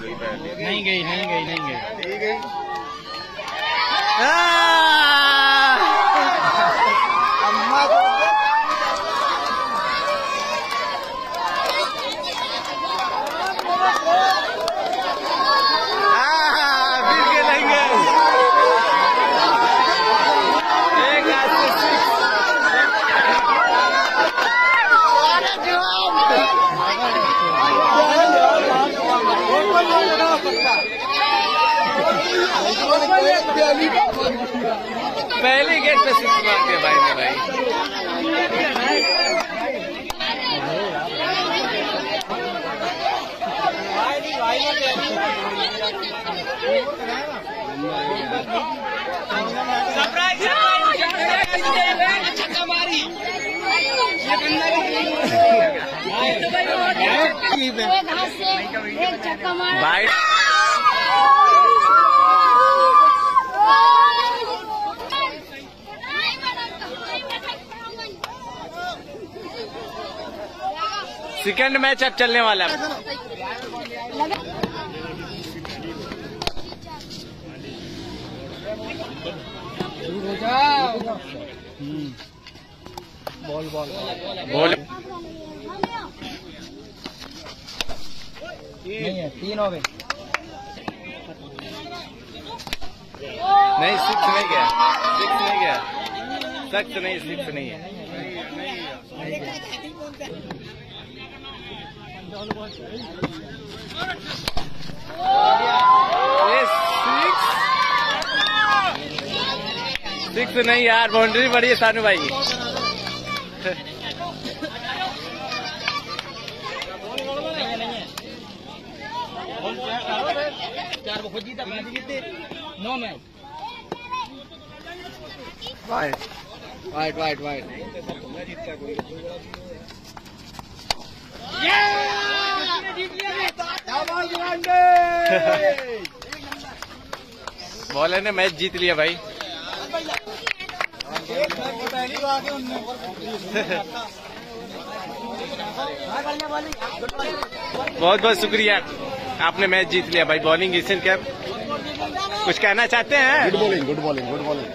गई नहीं गई। नहीं गई नहीं गई नहीं गई। पहले गेट पे सिक्स मार के भाई ने भाई। एक एक छक्का मारा। भाई। सेकंड मैच अब चलने वाला है। बोल। नहीं है तीन हो गए नहीं सिक्स नहीं गया। सिक्स नहीं गया। सख्त नहीं सिक्स नहीं है। सिक्स सिक्स नहीं यार बाउंड्री बड़ी है सानू भाई चार को खुद जीता पाँच जीते नौ match white white white white bowler ने मैच जीत लिया भाई। बहुत बहुत शुक्रिया, आपने मैच जीत लिया भाई, बॉलिंग एशियन कैप कुछ कहना चाहते हैं? Good bowling good bowling good bowling